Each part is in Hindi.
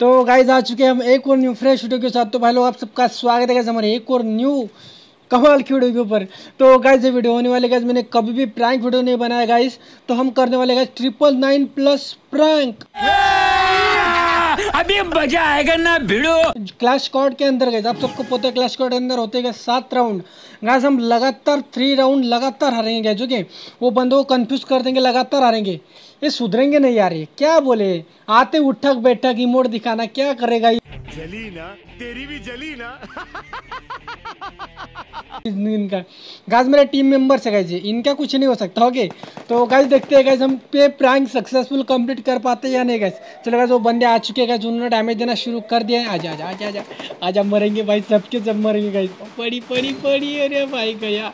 तो गाइज़ आ चुके हैं हम एक और न्यू फ्रेश वीडियो के साथ। तो भाई लोग आप सबका स्वागत है गाइज़ हमारे एक और न्यू कमाल की वीडियो के ऊपर। तो गाइज़ ये वीडियो होने वाले गाइज़ मैंने कभी भी प्रैंक वीडियो नहीं बनाया गाइज़ तो हम करने वाले guys triple nine plus prank अभी मज़ा आएगा ना भिड़ो। क्लैश कॉर्ड के अंदर गए आप सबको पता है क्लैश कॉर्ड के अंदर होते गए सात राउंड गाइस हम लगातार थ्री राउंड लगातार हारेंगे, जो कि वो बंदों को कंफ्यूज कर देंगे, लगातार हारेंगे। ये सुधरेंगे नहीं यार ये। क्या बोले? आते उठक बैठक इमोट दिखाना, क्या करेगा ये? जली ना तेरी भी जली ना इनका। गाइस मेरे टीम मेंबर है गाइस इनका कुछ नहीं हो सकता ओके तो गाइस देखते हैं गाइस हम पे प्रैंक सक्सेसफुल कंप्लीट कर पाते हैं या नहीं गाइस चलो गाइस वो बंदे आ चुके हैं गाइस उन्होंने डैमेज देना शुरू कर दिया है। आजा आजा आजा आजा। आजा मरेंगे, भाई, सबके सब मरेंगे गाइस पड़ी पड़ी पड़ी, अरे भाई, गया।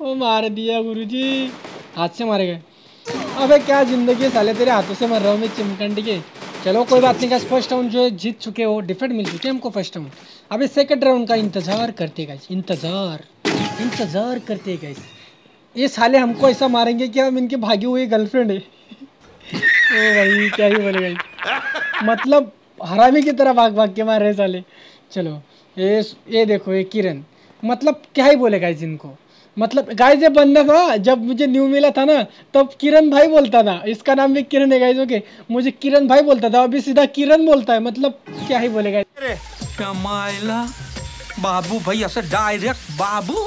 वो मार दिया, गुरुजी। हाथ से मारे गए। अबे, क्या ज़िंदगी साले, तेरे हाथों से मर रहा हूँ मैं, चिमकंड के। चलो, कोई बात नहीं फ़र्स्ट राउंड जो जीत चुके हो डिफेंड मिल चुके हमको फ़र्स्ट राउंड अभी सेकंड राउंड का इंतज़ार करते गाइस इंतज़ार इंतज़ार करते गाइस ये साले हमको ऐसा मारेंगे कि हम इनके भागी हुए गर्लफ्रेंड है। ओ भाई, क्या ही बोले गाइस मतलब हरामी की तरह भाग भाग के मार साले। चलो, ये ये देखो, ये किरण। मतलब क्या ही बोले गाइस इनको। मतलब गाइस ये बंदा था जब मुझे न्यू मिला था ना तब किरण भाई बोलता था। इसका नाम भी किरण है गाइस ओके मुझे किरण भाई बोलता था अभी सीधा किरण बोलता है मतलब क्या ही बोलेगा कमाइला बाबू भैया से डायरेक्ट बाबू।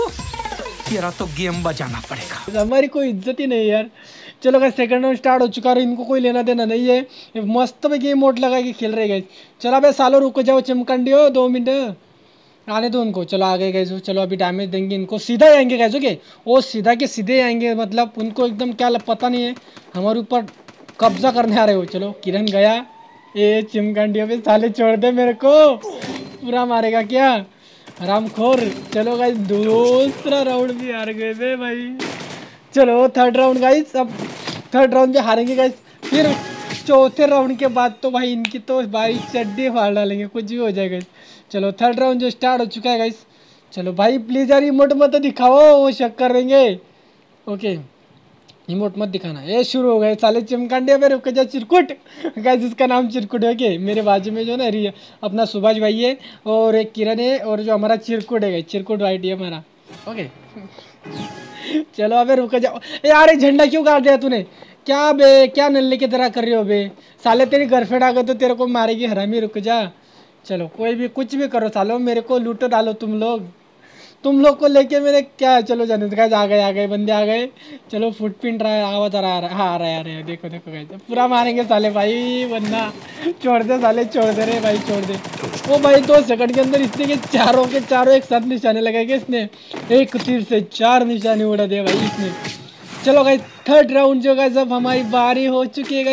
तेरा तो गेम बजाना पड़ेगा। हमारी कोई इज़्ज़त ही नहीं यार। चलो गाइस सेकंड राउंड स्टार्ट हो चुका है इनको कोई लेना देना नहीं है। मस्त में गेम मोड लगा के खेल रहे गाइस चलो अबे सालो रुको जाओ चिमकंडी हो दो मिनट। आने दो उनको। चलो आ गए चलो अभी डैमेज देंगे इनको। सीधा ही आएँगे गए ओके वो सीधा के सीधे आएँगे मतलब उनको एकदम क्या पता नहीं है। हमारे ऊपर कब्जा करने आ रहे हो। चलो, किरण गया। ए चिमकंडी अबे साले छोड़ दे मेरे को। पूरा मारेगा क्या? आराम खोर चलो गाइस दूसरा राउंड भी हार गए थे भाई। चलो थर्ड राउंड गाइस अब थर्ड राउंड भी हारेंगे गाइस फिर चौथे राउंड के बाद तो भाई इनकी तो भाई चड्डी फाड़ डालेंगे। कुछ भी हो जाएगा चलो थर्ड राउंड जो स्टार्ट हो चुका है गाइस चलो भाई प्लीज़ यार इमोट मत दिखाओ, वो शक कर देंगे ओके इमोट मत दिखाना. ये शुरू हो गए साले चिमकांडे पे रुक जा, चिरकुट. गाइस इसका नाम चिरकुट है के मेरे बाजू में जो ना, रिया, अपना सुभाष भाई है और एक किरण है और जो हमारा चिरकुट है चिरकुट वाइट है हमारा. ओके चलो अबे रुक जाओ. यार ये झंडा क्यों काट दिया तूने? क्या बे, क्या नल्ले की तरह कर रहे हो बे? साले तेरी गर्लफ्रेंड आ गई तो तेरे को मारेगी, हरामी, रुक जा. चलो, कोई भी, कुछ भी करो सालो, मेरे को लूटो डालो तुम लोग। तुम लोग को लेके मेरे क्या है? चलो, जाने गाइस, आ गए आ गए, बंदे आ गए। चलो फुट पिंट रहा है, आवाज़ आ रहा है हाँ। आ रहा है, आ रहा है। देखो देखो, गाइस, पूरा मारेंगे साले भाई, बंदा। छोड़ दे साले, छोड़ दे रे भाई, छोड़ दे। ओ भाई, दो सेकंड के अंदर इसने के चारों के चारों एक साथ निशाने लगाएँगे इसने एक तीर से चार निशाने उड़ा दिया भाई इसने। चलो, गाइस थर्ड राउंड जो गाइस, अब हमारी बारी हो चुकी है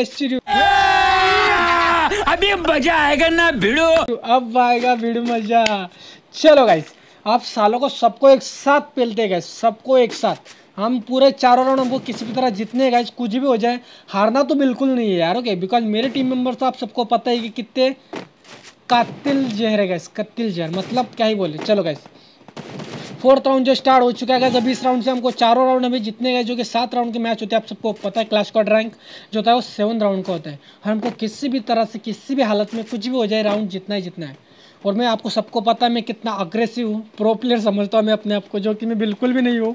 अभी मज़ा आएगा ना भिड़ो। अब आएगा भिड़ मज़ा। चलो गाइस आप सालों को सबको एक साथ पेलते गए सबको एक साथ। हम पूरे चारों राउंड हमको किसी भी तरह जितने गए कुछ भी हो जाए, हारना तो बिल्कुल नहीं है यार ओके बिकॉज़ मेरे टीम मेंबर तो आप सबको पता ही कि कितने कातिल जहर है गैस कतिल जहर मतलब क्या ही बोले। चलो गैस फोर्थ राउंड जो स्टार्ट हो चुका है जब इस राउंड से हमको चारों राउंड अभी जीतने गए, जो कि सात राउंड के मैच होते हैं। आप सबको पता है क्लास कॉड रैंक जो होता है, वो सेवन राउंड का होता है। और हमको किसी भी तरह से, किसी भी हालत में कुछ भी हो जाए राउंड जितना ही जितना है। और मैं आपको सबको पता है, मैं कितना अग्रेसिव हूँ। प्रो प्लेयर समझता हूँ मैं अपने आप को, जो कि मैं बिल्कुल भी नहीं हूँ।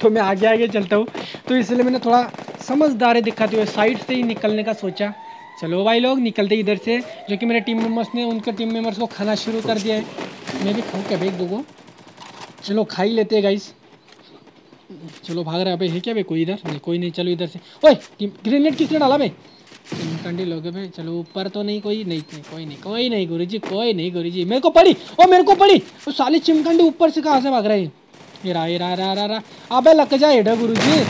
तो मैं आगे आगे चलता हूँ। तो इसलिए मैंने थोड़ा समझदारी दिखाते हुए साइड से ही निकलने का सोचा। चलो भाई लोग, निकलते इधर से। जो कि मेरे टीम मेंबर्स ने, उनके टीम मेंबर्स को खाना शुरू कर दिया है। मैं भी खाऊँ क्या भेज दो चलो खा ही लेते हैं गाइस चलो भाग रहा है भाई है क्या भाई कोई इधर? नहीं कोई नहीं चलो इधर से। ओए ग्रेनेड किसने डाला भाई कंडी लोगे भाई चलो ऊपर तो नहीं कोई नहीं, नहीं कोई नहीं कोई नहीं गुरु जी कोई नहीं गुरु जी मेरे को पड़ी ओ मेरे को पड़ी। वो साली चिमकंडी ऊपर से कहाँ से भाग रहे हैं? ये रा ये रहा रहा रहा रहा। अबे लग जा हेडा गुरुजी।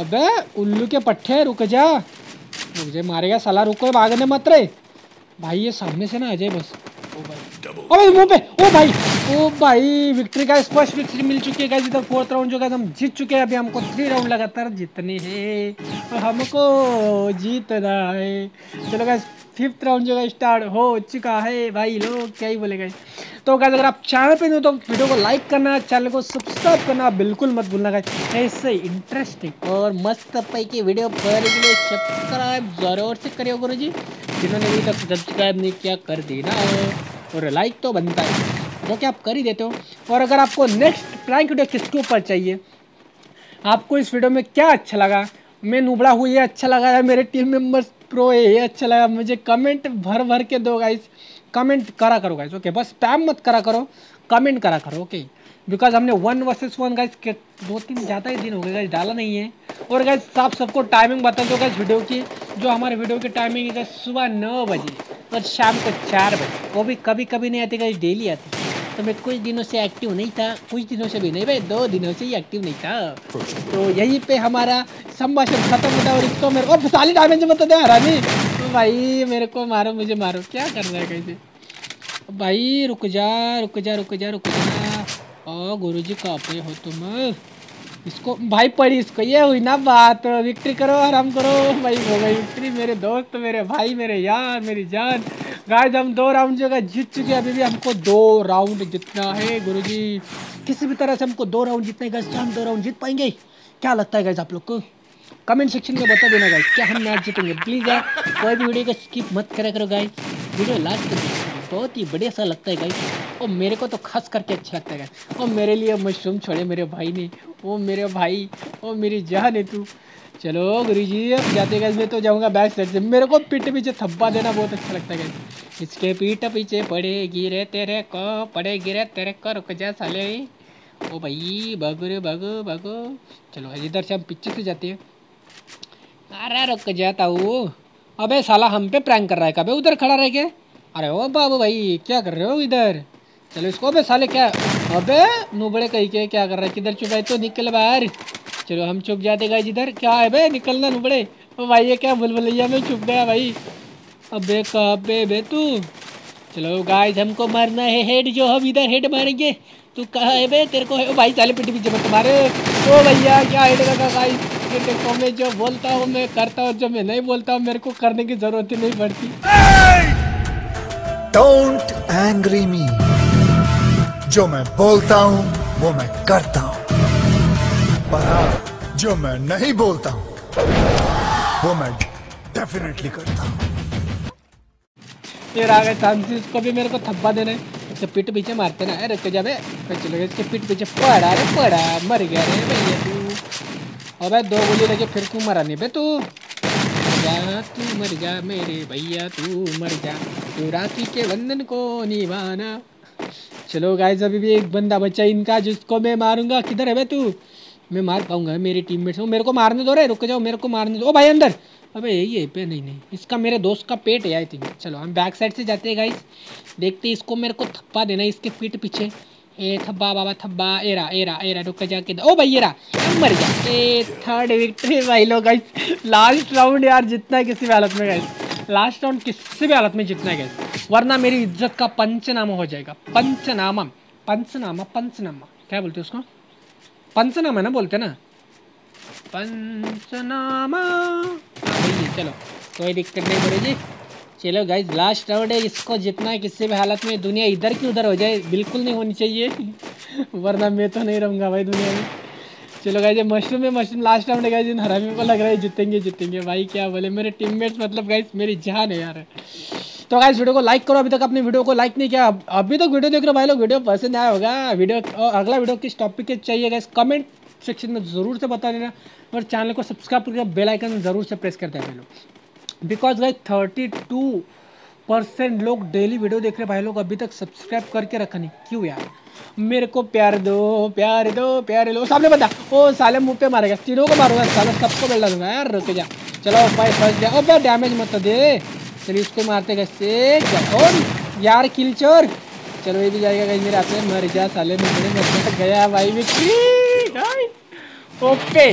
अबे उल्लू के पट्टे रुक जा। रुक जा मारेगा साला रुको भागने मत रहे भाई ये सामने से ना आ जाए बस। ओ भाई। अबे मुँह पे ओ भाई। ओ भाई विक्ट्री का स्पष्ट विक्ट्री मिल चुकी है गाइस इधर फोर्थ राउंड जो गाइस हम जीत चुके हैं, अभी हमको थ्री राउंड लगातार जीतने हैं। तो हमको जीतना है। चलो गाइस फिफ्थ राउंड जो है स्टार्ट हो चुका है। भाई लोग, क्या ही बोले guys तो गाइस अगर आप चैनल पे नहीं तो वीडियो को लाइक करना चैनल को सब्सक्राइब करना, बिल्कुल मत भूलना गाइस ऐसे इंटरेस्टिंग और मस्त वीडियो पाने के लिए सब्सक्राइब ज़रूर से करियो गुरु जी जिन्होंने अभी तक सब्सक्राइब नहीं किया, कर देना। और लाइक तो बनता है। जो कि आप कर ही देते हो? और अगर आपको नेक्स्ट प्रैंक वीडियो किसके ऊपर चाहिए? आपको इस वीडियो में क्या अच्छा लगा? मैं नुबड़ा हुआ ये अच्छा लगा या मेरे टीम मेंबर्स प्रो है, ये अच्छा लगा मुझे कमेंट भर भर के दो गाइस कमेंट करा करो गाइस ओके बस स्पैम मत करा करो कमेंट करा करो ओके बिकॉज़ हमने वन वर्सेस वन गाइस के दो तीन ज़्यादा ही दिन हो गए गाइस डाला नहीं है। और गाइस आप सबको टाइमिंग बता दो गाइस वीडियो की, जो हमारे वीडियो की टाइमिंग है सुबह नौ बजे और शाम को चार बजे। वो भी कभी कभी नहीं आती गाइस डेली आती। तो मैं कुछ दिनों से एक्टिव नहीं था। कुछ दिनों से भी नहीं, भाई, दो दिनों से ही एक्टिव नहीं था। तो यहीं पे हमारा संभाषण खत्म होता और इसको मेरे को साली डैमेज मत दे हरानी तो भाई, मेरे को मारो, मुझे मारो। क्या कर रहा है कैसे? भाई, रुक जा रुक जा रुक जा रुक जा। ओ गुरु जी कहाँ पे हो तुम। इसको भाई पड़ी इसको। ये हुई ना बात। विक्ट्री करो, आराम करो। भाई, हो गई विक्ट्री मेरे दोस्त, मेरे भाई, मेरे यार, मेरी जान। गाइस हम दो राउंड जगह जीत चुके हैं, अभी भी हमको दो राउंड जीतना है। गुरुजी, किसी भी तरह से हमको दो राउंड जीतने गए क्या हम दो राउंड जीत पाएँगे? क्या लगता है गाइस आप लोग को? कमेंट सेक्शन में बता देना गाइस क्या हम मैच जीतेंगे? प्लीज़ यार, कोई भी वीडियो को स्किप मत करा करो गाइस वीडियो लास्ट तक बहुत ही बढ़िया सा लगता है गाइस और मेरे को तो खास करके अच्छा लगता है और मेरे लिए मशरूम छोड़े, मेरे भाई ने। ओ, मेरे भाई, ओ, मेरी जान है तू। चलो गुरु जी अब जाते गए मैं तो जाऊँगा बैक साइड से। मेरे को पीठ पीछे थप्पा देना बहुत अच्छा लगता है इसके पीठ पीछे पड़े गिरे तेरे को, पड़े गिरे तेरे को, रुक जा साले। ओ भाई भागो रे भागो भागो। चलो इधर से हम पीछे से जाते हैं। अरे, रुक जाता हूँ। अबे, साला हम पे प्रैंक कर रहा है कबे? उधर खड़ा रह के अरे, ओ बाबू भाई, क्या कर रहे हो इधर? चलो इसको अबे साले क्या? अबे, नुबड़े कही के क्या कर रहा है? किधर चुप है तो निकल बाहर। चलो हम चुप जाते गए जिधर क्या है बे? निकलना नुबड़े। ओ भाई, ये क्या बुलबुलैया में चुप गया भाई? अबे पे बे तू? चलो गाइस हमको मारना है हेड जो हम इधर हेड मारेंगे। तू कहाँ है बे? तेरे को है ओ भाई, साले पीछे पीछे मत मारे। ओ भैया, क्या हेड लगा गाइस ये देखो मैं जो बोलता हूँ, मैं करता हूँ, जो मैं नहीं बोलता हूँ, मेरे को करने की ज़रूरत ही नहीं पड़ती। डोंट एंग्री मी जो मैं बोलता हूँ वो मैं करता हूँ। पर हाँ, जो मैं नहीं बोलता हूँ वो मैं डेफिनेटली करता हूँ। फिर आ गए चांसेस को भी मेरे को थप्पा देना इसके पीठ पीछे मारते ना अरे तो जाबे चलो इसके पीठ पीछे पड़ा रे पड़ा मर गया रे भैया तू। अबे दो गोली लगे फिर क्यों मरा नहीं बे तू? जा तू मर जा मेरे भैया तू मर जा। तू राखी के बंधन को निभाना। चलो गाइज़ अभी भी एक बंदा बचा इनका, जिसको मैं मारूँगा। किधर है भाई तू? मैं मार पाऊँगा, मेरे टीममेट्स को। मेरे को मारने दो रे, रुक जाओ, मेरे को मारने दो। ओ भाई, अंदर। अबे यही है पे, नहीं नहीं। इसका मेरे दोस्त का पेट है आई थिंक चलो, हम बैक साइड से जाते हैं गाइस देखते हैं, इसको मेरे को थप्पा देना इसके पीठ पीछे। ए थब्बा बाबा थब्बा एरा एरा एरा, रुक जाके ओ भाई, एरा मर गया ए थर्ड विक्ट्री भाई लो गाइस लास्ट राउंड यार, जितना किसी भी हालत में गाइस लास्ट राउंड किसी भी हालत में जितना गाइस वरना मेरी इज़्ज़त का पंचनामा हो जाएगा। पंचनामा पंचनामा पंचनामा। क्या बोलते उसको? पंचनामा ना बोलते ना? पंचनामा। हाँ, चलो कोई दिक्कत नहीं जी। चलो गाइज़ लास्ट राउंड है इसको जितना है किसी भी हालत में दुनिया इधर की उधर हो जाए बिल्कुल नहीं होनी चाहिए। वरना मैं तो नहीं रहूँगा भाई दुनिया में। चलो गाइज़ मशरूम है मशरूम लास्ट राउंड है गाइज़ हरामी को लग रहा है जीतेंगे जीतेंगे। भाई क्या बोले मेरे टीममेट्स मतलब गाइज़ मेरी जान है यार। तो गाइस वीडियो को लाइक करो। अभी तक अपने वीडियो को लाइक नहीं किया। अभी तक वीडियो देख रहे हो भाई लोग। वीडियो पसंद आया होगा। वीडियो अगला वीडियो किस टॉपिक के चाहिए गाइस कमेंट सेक्शन में ज़रूर से बता देना। और चैनल को सब्सक्राइब करके बेल आइकन ज़रूर से प्रेस करते हैं लोग। Because guys thirty two percent लोग डेली वीडियो देख रहे भाई लोग। अभी तक सब्सक्राइब करके रखा नहीं। क्यों यार? मेरे को प्यार दो प्यार दो, प्यार लो सामने बता ओ, साले मुँह पे मारेगा। तीनों को मारूँगा। साले सबको बेल दूँगा यार, रुक जा। चलो भाई फंस गया ओ भाई डैमेज मत दे। चलिए इसको मारते और यार किल चोर चलो ये भी जाएगा कहीं मेरे मर जा साले मेरे मर गया भाई विक्ट्री ओके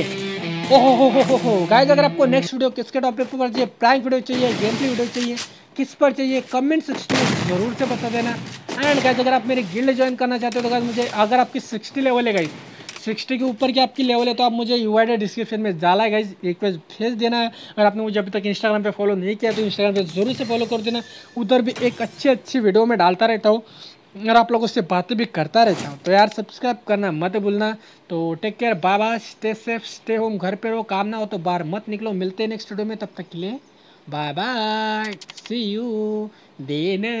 ओहो हो हो हो हो गाइस अगर आपको नेक्स्ट वीडियो किसके टॉपिक पर चाहिए प्रैंक वीडियो चाहिए गेम प्ले वीडियो चाहिए किस पर चाहिए कमेंट सेक्शन में ज़रूर से बता देना. एंड गाइस अगर आप मेरे गिल्ड ज्वाइन करना चाहते हो तो गाइस मुझे, अगर आपकी सिक्सटी लेवल है गाइस सिक्सटी के ऊपर की आपकी लेवल है तो आप मुझे यू आई डिस्क्रिप्शन में डाला है गाइज़ पेज भेज देना। है अगर आपने मुझे अभी तक इंस्टाग्राम पे फॉलो नहीं किया तो इंस्टाग्राम पे ज़रूर से फॉलो कर देना। उधर भी एक अच्छी अच्छी वीडियो में डालता रहता हूँ। और आप लोगों से बातें भी करता रहता हूँ तो यार सब्सक्राइब करना मत भूलना। तो टेक केयर बाबा स्टे सेफ़ स्टे होम घर पे रहो, काम ना हो तो बाहर मत निकलो। मिलते हैं नेक्स्ट वीडियो में, तब तक के लिए bye bye see you then